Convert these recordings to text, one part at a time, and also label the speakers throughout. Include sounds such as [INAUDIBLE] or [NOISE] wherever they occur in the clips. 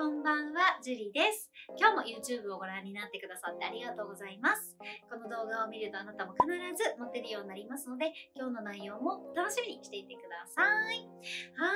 Speaker 1: こんばんは、ジュリーです。今日も YouTube をご覧になってくださってありがとうございます。この動画を見るとあなたも必ず持てるようになりますので、今日の内容も楽しみにしていてください。は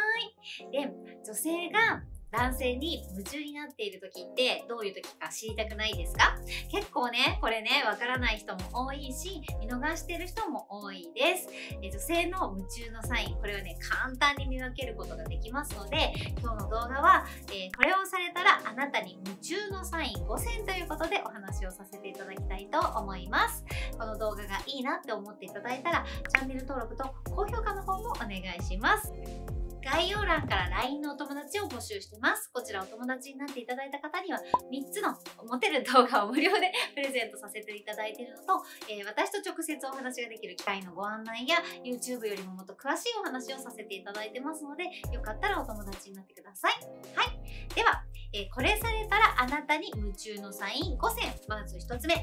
Speaker 1: い。で、女性が男性に夢中になっている時ってどういう時か知りたくないですか？結構ね、これね、わからない人も多いし、見逃してる人も多いです。え女性の夢中のサイン、これはね、簡単に見分けることができますので、今日の動画は、えーこれをされたらあなたに夢中のサイン5選ということでお話をさせていただきたいと思います。この動画がいいなって思っていただいたら、チャンネル登録と高評価の方もお願いします。概要欄から LINE のお友達を募集してます。こちらお友達になっていただいた方には3つのモテる動画を無料で [LAUGHS] プレゼントさせていただいているのと、えー私と直接お話ができる機会のご案内や YouTube よりももっと詳しいお話をさせていただいてますので、よかったらお友達になってください。はい。では、えーこれされたらあなたに夢中のサイン5選。まず1つ目。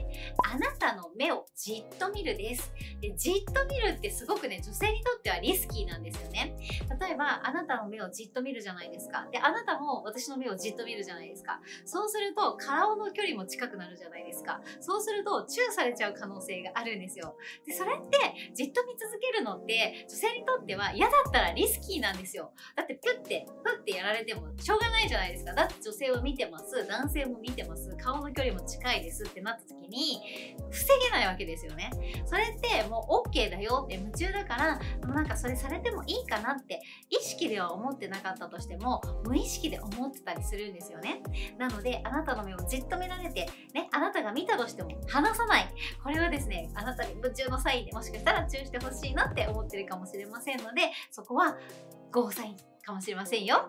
Speaker 1: あなたの目をじっと見るです。で、じっと見るってすごくね、女性にとってはリスキーなんですよね。例えば、あなたの目をじっと見るじゃないですか。で、あなたも私の目をじっと見るじゃないですか。そうすると、顔の距離も近くなるじゃないですか。そうすると、チューされちゃう可能性があるんですよ。で、それって、じっと見続けるのって、女性にとっては嫌だったらリスキーなんですよ。だって、ピュッて、プッてやられてもしょうがないじゃないですか。だって女性を見てます。男性も見てます。顔の距離も近いですってなった時に、防げないわけですよね。それってもう OK だよって夢中だから、もうなんかそれされてもいいかなって意識では思ってなかったとしても無意識で思ってたりするんですよね。なのであなたの目をじっと見られてねあなたが見たとしても離さない。これはですねあなたに夢中のサインでもしかしたら注意してほしいなって思ってるかもしれませんのでそこはゴーサイン。かもしれませんよ。はい。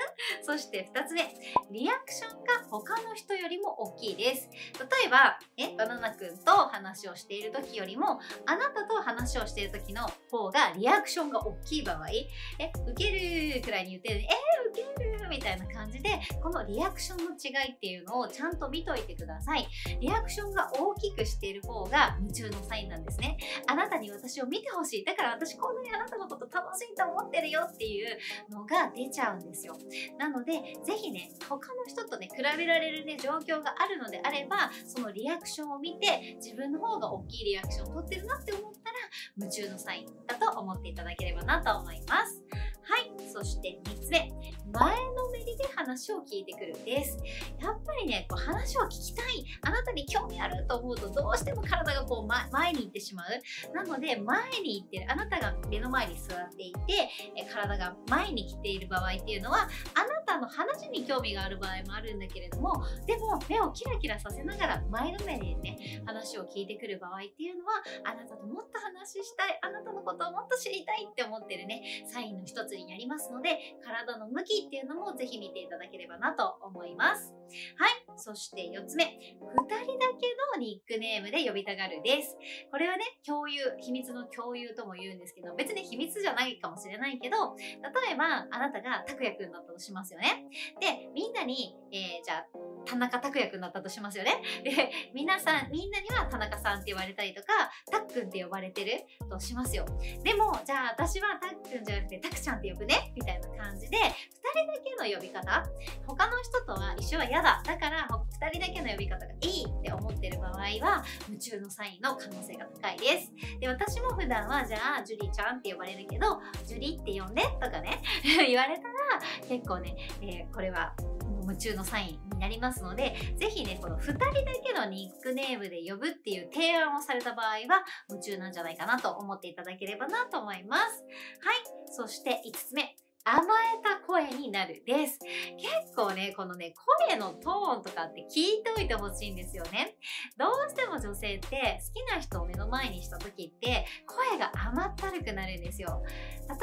Speaker 1: [LAUGHS] そして2つ目。リアクションが他の人よりも大きいです。例えばえバナナくんと話をしている時よりもあなたと話をしている時の方がリアクションが大きい場合。え受けるくらいに言ってるのに。えー、受けるみたいな感じでこのリアクションの違いっていうのをちゃんと見といてください。リアクションが大きくしている方が夢中のサインなんですね。あなたに私を見てほしい。だから私こんなにあなたのこと楽しいと思ってるよっていうのが出ちゃうんですよ。なのでぜひね他の人とね比べられるね状況があるのであればそのリアクションを見て自分の方が大きいリアクションを取ってるなって思ったら夢中のサインだと思っていただければなと思います。はい。そして3つ目。前ので話を聞いてくるんです。やっぱりねこう話を聞きたい。あなたに興味あると思うとどうしても体がこう、ま前に行ってしまう。なので前に行ってる。あなたが目の前に座っていて体が前に来ている場合っていうのはあなたの話に興味がある場合もあるんだけれどもでも目をキラキラさせながら前のめりでね話を聞いてくる場合っていうのはあなたともっと話したいあなたのことをもっと知りたいって思ってるねサインの一つになりますので体の向きっていうのもぜひ見ていただければなと思います。はい。そして4つ目。2人だけのニックネームで呼びたがるです。これはね共有秘密の共有とも言うんですけど別に秘密じゃないかもしれないけど例えばあなたが拓也くんだったとしますよね。ね。でみんなに、えーじゃあ田中拓也くんだったとしますよね。[LAUGHS] で皆さんみんなには田中さんって言われたりとかたっくんって呼ばれてるとしますよ。でもじゃあ私はたっくんじゃなくてたくちゃんって呼ぶねみたいな感じで2人だけの呼び方。他の人とは一緒は嫌だ。だから2人だけの呼び方がいいって思ってる場合は夢中のサインの可能性が高いです。で私も普段はじゃあジュリちゃんって呼ばれるけどジュリって呼んでとかね。[LAUGHS] 言われたら [LAUGHS] 結構ね、えーこれは夢中のサインになりますのでぜひねこの2人だけのニックネームで呼ぶっていう提案をされた場合は夢中なんじゃないかなと思っていただければなと思います。はい。そして5つ目。甘えた声になるです。結構ねこのね声のトーンとかって聞いておいてほしいんですよね。どうしても女性って好きな人を目の前にした時って声が甘ったるくなるんですよ。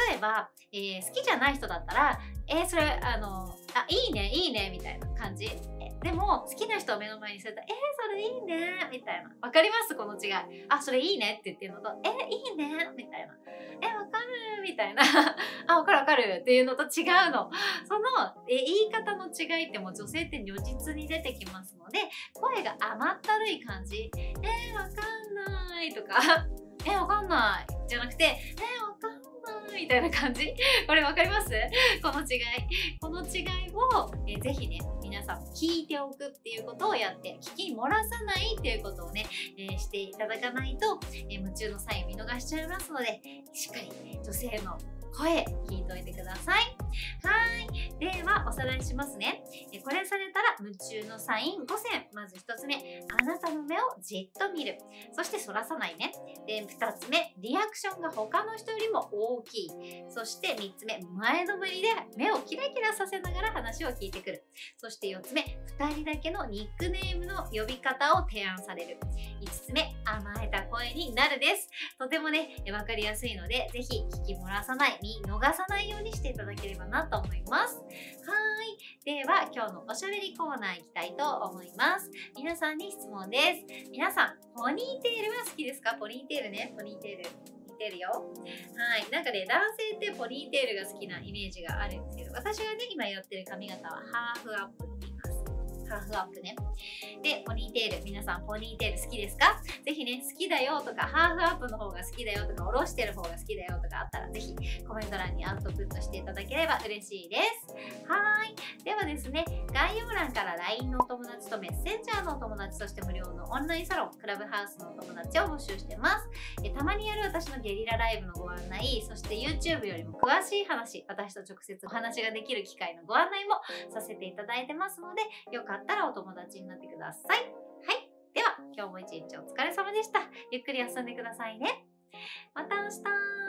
Speaker 1: 例えば、えー好きじゃない人だったらえーそれあのあいいねいいねみたいな感じ。でも好きな人を目の前にすると「えー、それいいね」みたいな。わかります？この違い。あそれいいねって言ってるのと「えー、いいね」みたいな「えわかる」みたいな「[LAUGHS] あわかるわかる」っていうのと違うの。そのえ言い方の違いってもう女性って如実に出てきますので声が甘ったるい感じ「えー、わかんない」とか「[LAUGHS] えー、わかんない」じゃなくて「えー、かんない」みたいな感じ？[LAUGHS] これ分かります？この違いこの違いを、えー、ぜひね皆さん聞いておくっていうことをやって聞き漏らさないっていうことをね、えー、していただかないと、え夢中のサイン見逃しちゃいますのでしっかり女性の声聞いといてくださ。い。さらいしますね。これされたら夢中のサイン5選。まず1つ目、あなたの目をじっと見る。そして反らさないね。で、2つ目、リアクションが他の人よりも大きい。そして3つ目、前のめりで目をキラキラさせながら話を聞いてくる。そして4つ目、2人だけのニックネームの呼び方を提案される。5つ目、甘えた声になるです。とてもね、わかりやすいので、ぜひ聞き漏らさない見逃さないようにしていただければなと思います。はい。いでは、今日のおしゃべりコーナー行きたいと思います。皆さんに質問です。皆さん、ポニーテールは好きですか？ポニーテールね。ポニーテール。似てるよ。はい。なんかね、男性ってポニーテールが好きなイメージがあるんですけど、私がね、今やってる髪型はハーフアップ。ハーフアップね。で、ポニーテール。皆さん、ポニーテール好きですか？ぜひね、好きだよとか、ハーフアップの方が好きだよとか、下ろしてる方が好きだよとかあったら、ぜひコメント欄にアウトプットしていただければ嬉しいです。はい。ではですね、概要欄から LINE のお友達とメッセンジャーのお友達として無料のオンラインサロン、クラブハウスのお友達を募集してます。えたまにやる私のゲリラライブのご案内、そして YouTube よりも詳しい話、私と直接お話ができる機会のご案内もさせていただいてますので、よかかったらお友達になってください。はい。では、今日も一日お疲れ様でした。ゆっくり休んでくださいね。また明日